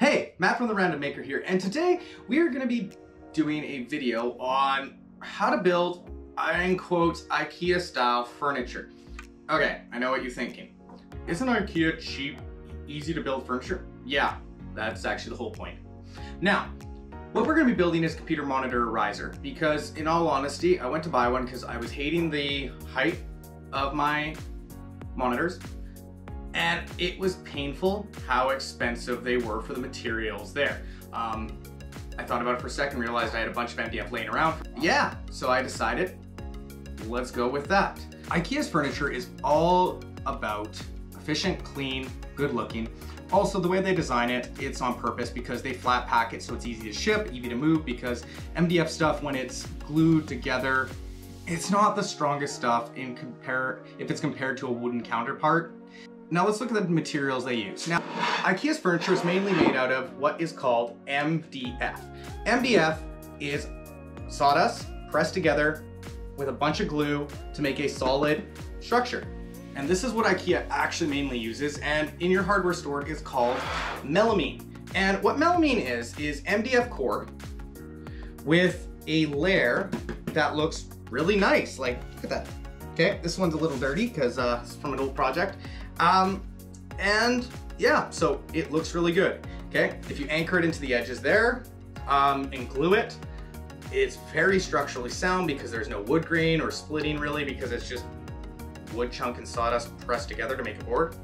Hey, Matt from The Random Maker here, and today we are going to be doing a video on how to build, in quotes, IKEA style furniture. Okay, I know what you're thinking. Isn't IKEA cheap, easy to build furniture? Yeah, that's actually the whole point. Now, what we're going to be building is computer monitor riser because in all honesty, I went to buy one because I was hating the height of my monitors and it was painful how expensive they were for the materials there. Um, I thought about it for a second, realized I had a bunch of MDF laying around. Yeah, so I decided, let's go with that. IKEA's furniture is all about efficient, clean, good looking. Also, the way they design it, it's on purpose because they flat pack it so it's easy to ship, easy to move because MDF stuff, when it's glued together, it's not the strongest stuff in compare if it's compared to a wooden counterpart. Now let's look at the materials they use. Now, IKEA's furniture is mainly made out of what is called MDF. MDF is sawdust pressed together with a bunch of glue to make a solid structure. And this is what IKEA actually mainly uses, and in your hardware store it's called melamine. And what melamine is, is MDF core with a layer that looks really nice. Like, look at that. Okay, this one's a little dirty because uh, it's from an old project. Um, and yeah, so it looks really good. Okay, if you anchor it into the edges there um, and glue it, it's very structurally sound because there's no wood grain or splitting really because it's just wood chunk and sawdust pressed together to make a board.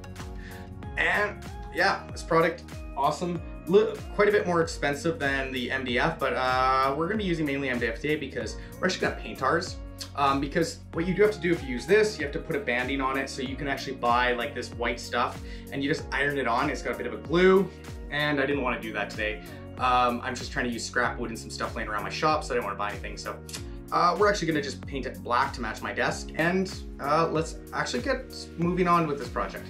And yeah, this product, awesome. Quite a bit more expensive than the MDF, but uh, we're gonna be using mainly MDF today because we're actually gonna paint ours. Um, because what you do have to do if you use this, you have to put a banding on it so you can actually buy like this white stuff and you just iron it on. It's got a bit of a glue and I didn't want to do that today. Um, I'm just trying to use scrap wood and some stuff laying around my shop so I didn't want to buy anything. So uh, we're actually gonna just paint it black to match my desk and uh, let's actually get moving on with this project.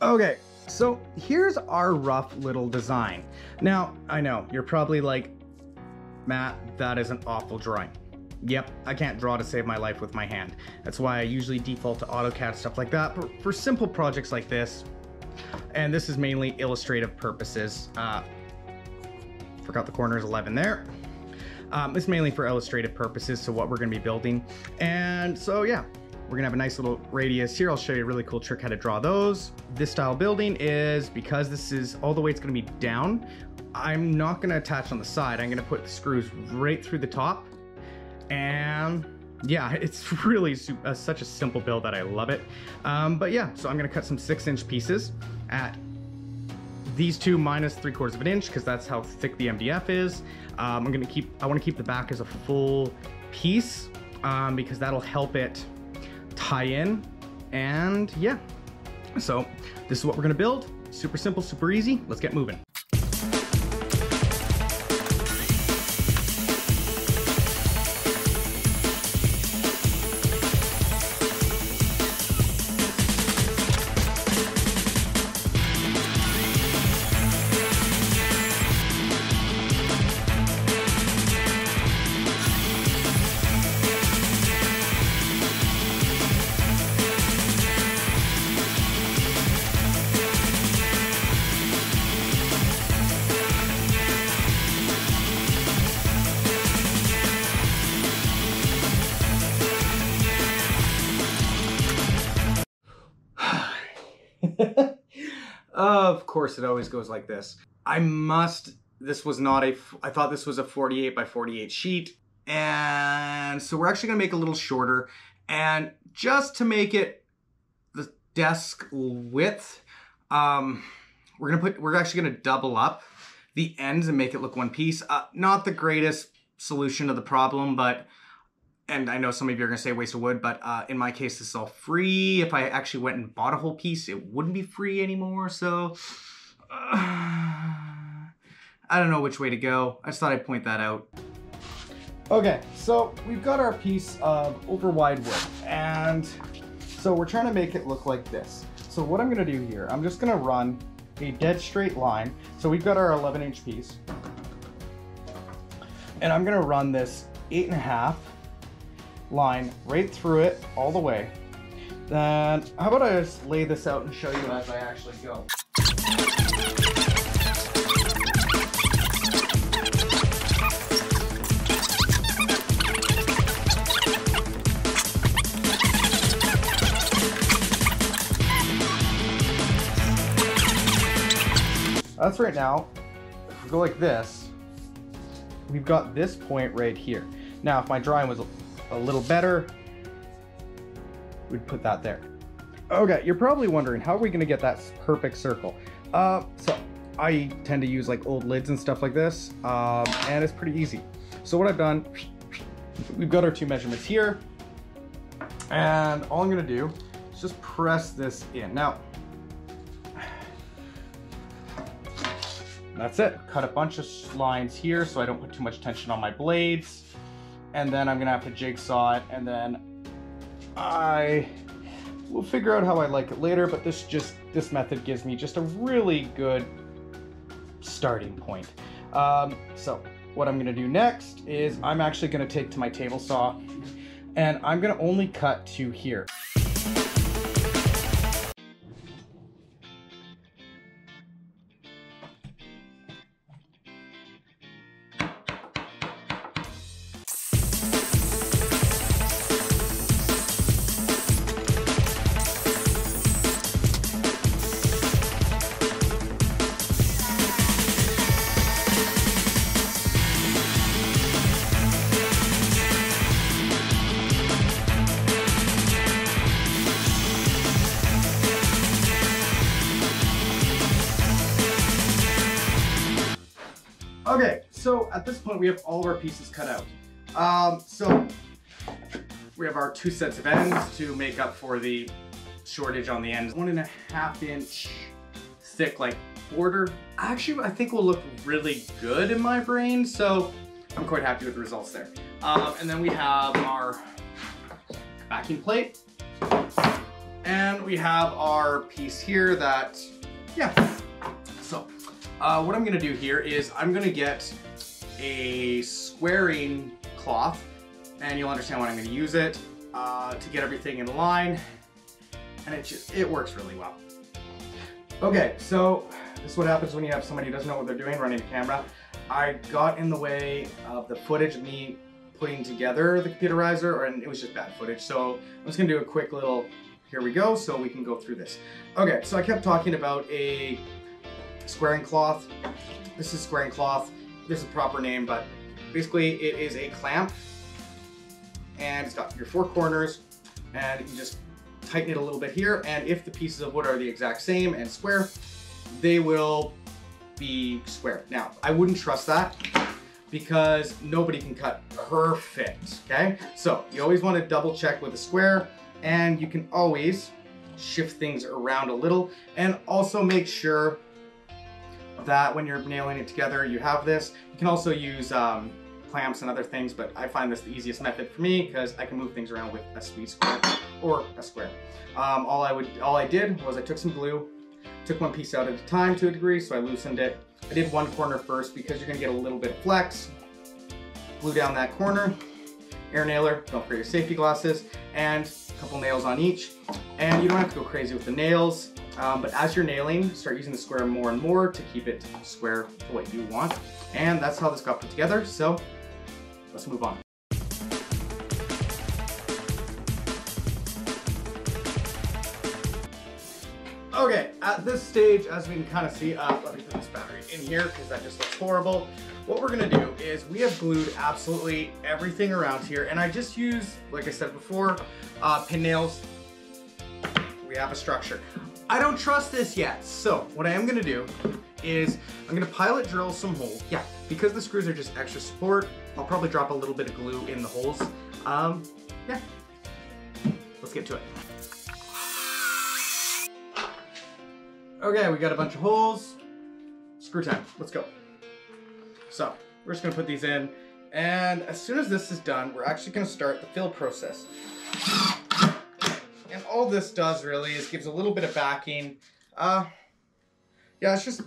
Okay, so here's our rough little design. Now, I know, you're probably like, Matt, that is an awful drawing. Yep, I can't draw to save my life with my hand. That's why I usually default to AutoCAD, stuff like that. But for simple projects like this, and this is mainly illustrative purposes, uh, forgot the corner is 11 there. Um, it's mainly for illustrative purposes, so what we're gonna be building. And so yeah, we're gonna have a nice little radius here. I'll show you a really cool trick how to draw those. This style building is, because this is all the way it's gonna be down, I'm not gonna attach on the side. I'm gonna put the screws right through the top and yeah, it's really uh, such a simple build that I love it. Um, but yeah, so I'm gonna cut some six inch pieces at these two minus three quarters of an inch because that's how thick the MDF is. Um, I'm gonna keep, I wanna keep the back as a full piece um, because that'll help it tie in. And yeah, so this is what we're gonna build. Super simple, super easy. Let's get moving. Of course, it always goes like this. I must, this was not a, I thought this was a 48 by 48 sheet. And so we're actually gonna make a little shorter. And just to make it the desk width, um, we're gonna put, we're actually gonna double up the ends and make it look one piece. Uh, not the greatest solution to the problem, but and I know some of you are gonna say waste of wood, but uh, in my case, this is all free. If I actually went and bought a whole piece, it wouldn't be free anymore. So uh, I don't know which way to go. I just thought I'd point that out. Okay, so we've got our piece of over wide wood, and so we're trying to make it look like this. So what I'm gonna do here, I'm just gonna run a dead straight line. So we've got our 11 inch piece, and I'm gonna run this eight and a half line right through it all the way. Then how about I just lay this out and show you as I actually go. That's right now. If we go like this, we've got this point right here. Now, if my drawing was a little better, we'd put that there. Okay, you're probably wondering, how are we gonna get that perfect circle? Uh, so I tend to use like old lids and stuff like this, um, and it's pretty easy. So what I've done, we've got our two measurements here, and all I'm gonna do is just press this in. Now, that's it. Cut a bunch of lines here so I don't put too much tension on my blades. And then I'm gonna have to jigsaw it and then I will figure out how I like it later, but this just, this method gives me just a really good starting point. Um, so what I'm gonna do next is I'm actually gonna take to my table saw and I'm gonna only cut to here. So at this point we have all of our pieces cut out. Um, so we have our two sets of ends to make up for the shortage on the ends. One and a half inch thick like border. Actually, I think will look really good in my brain, so I'm quite happy with the results there. Um, and then we have our backing plate. And we have our piece here that, yeah. Uh, what I'm gonna do here is I'm gonna get a squaring cloth and you'll understand why I'm gonna use it uh, to get everything in line. And it just, it works really well. Okay, so this is what happens when you have somebody who doesn't know what they're doing running a camera. I got in the way of the footage of me putting together the computerizer and it was just bad footage. So I'm just gonna do a quick little, here we go, so we can go through this. Okay, so I kept talking about a squaring cloth. This is squaring cloth. This is a proper name, but basically it is a clamp and it's got your four corners and you just tighten it a little bit here. And if the pieces of wood are the exact same and square, they will be square. Now, I wouldn't trust that because nobody can cut perfect, okay? So you always wanna double check with a square and you can always shift things around a little and also make sure that when you're nailing it together, you have this. You can also use um, clamps and other things, but I find this the easiest method for me because I can move things around with a speed square or a square. Um, all I would, all I did was I took some glue, took one piece out at a time to a degree, so I loosened it. I did one corner first because you're gonna get a little bit of flex. Glue down that corner, air nailer, don't forget your safety glasses, and a couple nails on each. And you don't have to go crazy with the nails. Um, but as you're nailing, start using the square more and more to keep it square the way you want. And that's how this got put together. So let's move on. Okay, at this stage, as we can kind of see, uh, let me put this battery in here because that just looks horrible. What we're gonna do is we have glued absolutely everything around here and I just use, like I said before, uh, pin nails. We have a structure. I don't trust this yet. So what I am gonna do is I'm gonna pilot drill some holes. Yeah, because the screws are just extra support, I'll probably drop a little bit of glue in the holes. Um, yeah, let's get to it. Okay, we got a bunch of holes. Screw time, let's go. So, we're just gonna put these in, and as soon as this is done, we're actually gonna start the fill process all this does really is gives a little bit of backing. Uh, yeah, it's just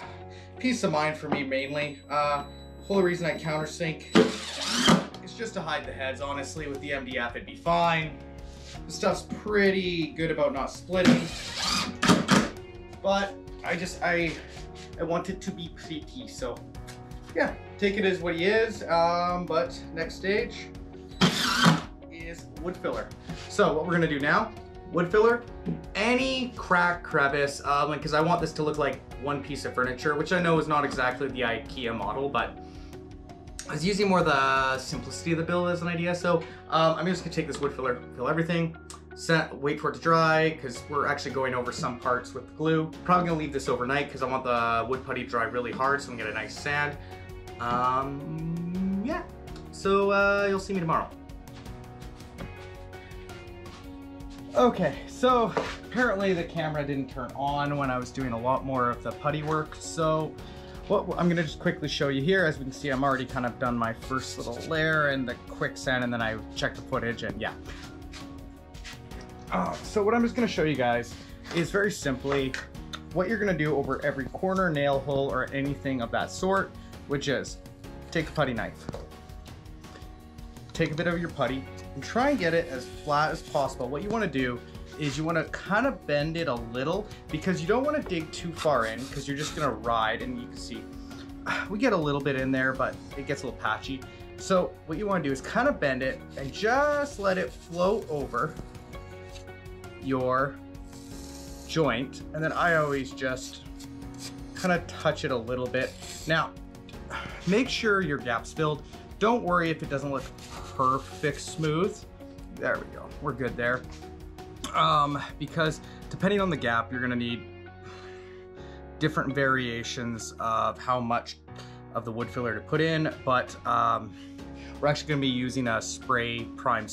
peace of mind for me mainly. Uh, whole reason I countersink is just to hide the heads. Honestly, with the MDF, it'd be fine. The stuff's pretty good about not splitting, but I just I I want it to be pretty. So yeah, take it as what he is. Um, but next stage is wood filler. So what we're gonna do now wood filler, any crack crevice, because um, I want this to look like one piece of furniture, which I know is not exactly the IKEA model, but I was using more the simplicity of the build as an idea. So um, I'm just gonna take this wood filler, fill everything, set, wait for it to dry, because we're actually going over some parts with glue. Probably gonna leave this overnight because I want the wood putty to dry really hard so we can get a nice sand. Um, yeah, so uh, you'll see me tomorrow. Okay, so apparently the camera didn't turn on when I was doing a lot more of the putty work. So what I'm gonna just quickly show you here, as we can see, I'm already kind of done my first little layer and the quicksand and then I checked the footage and yeah. Uh, so what I'm just gonna show you guys is very simply what you're gonna do over every corner, nail hole, or anything of that sort, which is take a putty knife, take a bit of your putty, and try and get it as flat as possible. What you wanna do is you wanna kind of bend it a little because you don't wanna dig too far in because you're just gonna ride and you can see we get a little bit in there, but it gets a little patchy. So what you wanna do is kind of bend it and just let it float over your joint. And then I always just kind of touch it a little bit. Now, make sure your gap's filled. Don't worry if it doesn't look perfect smooth. There we go, we're good there. Um, because depending on the gap, you're gonna need different variations of how much of the wood filler to put in, but um, we're actually gonna be using a spray prime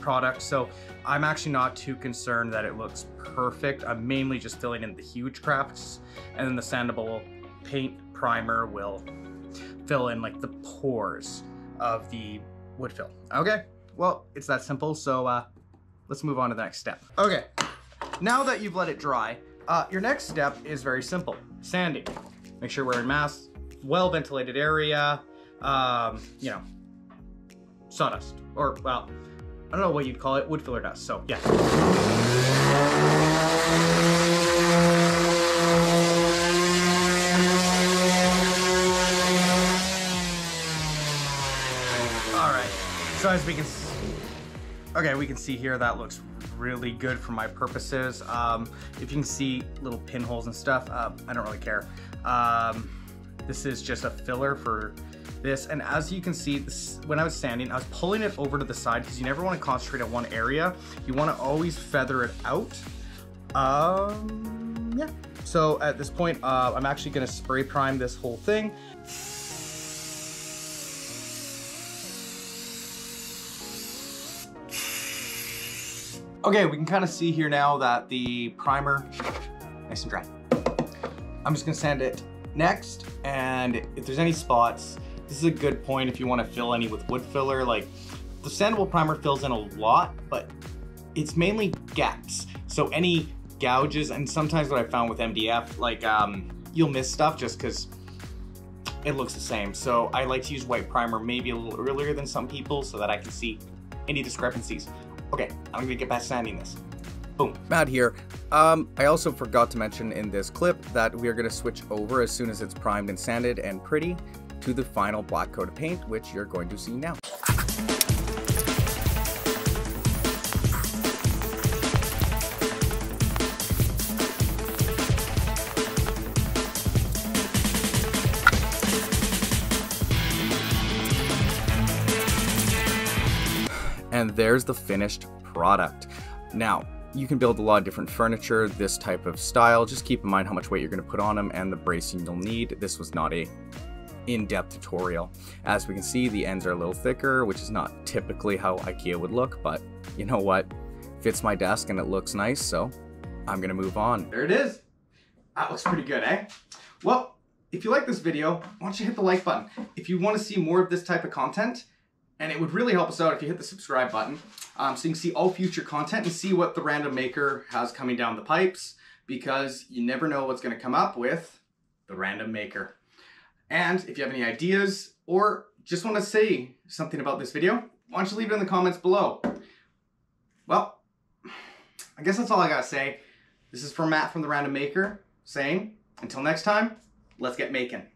product. So I'm actually not too concerned that it looks perfect. I'm mainly just filling in the huge cracks and then the sandable paint primer will fill in like the pores of the wood fill. Okay, well, it's that simple. So uh, let's move on to the next step. Okay, now that you've let it dry, uh, your next step is very simple, sanding. Make sure you're wearing masks, well ventilated area, um, you know, sawdust, or well, I don't know what you'd call it, wood filler dust, so yeah. So as we can, see, okay, we can see here that looks really good for my purposes. Um, if you can see little pinholes and stuff, uh, I don't really care. Um, this is just a filler for this. And as you can see, this, when I was sanding, I was pulling it over to the side because you never want to concentrate on one area. You want to always feather it out. Um, yeah. So at this point, uh, I'm actually going to spray prime this whole thing. Okay, we can kind of see here now that the primer, nice and dry. I'm just gonna sand it next, and if there's any spots, this is a good point if you wanna fill any with wood filler. Like, the sandable primer fills in a lot, but it's mainly gaps. So any gouges, and sometimes what I found with MDF, like, um, you'll miss stuff just because it looks the same. So I like to use white primer maybe a little earlier than some people so that I can see any discrepancies. Okay, I'm gonna get past sanding this. Boom. Matt here. Um, I also forgot to mention in this clip that we are to switch over as soon as it's primed and sanded and pretty to the final black coat of paint, which you're going to see now. And there's the finished product. Now, you can build a lot of different furniture, this type of style. Just keep in mind how much weight you're going to put on them and the bracing you'll need. This was not a in-depth tutorial. As we can see, the ends are a little thicker, which is not typically how IKEA would look, but you know what? Fits my desk and it looks nice, so I'm gonna move on. There it is. That looks pretty good, eh? Well, if you like this video, why don't you hit the like button? If you want to see more of this type of content, and it would really help us out if you hit the subscribe button um, so you can see all future content and see what the random maker has coming down the pipes because you never know what's going to come up with the random maker. And if you have any ideas or just want to say something about this video, why don't you leave it in the comments below. Well, I guess that's all I got to say. This is from Matt from the Random Maker saying, until next time, let's get making.